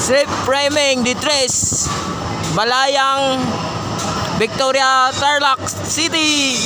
Strip framing di tres. Balayang Victoria Tarlac City.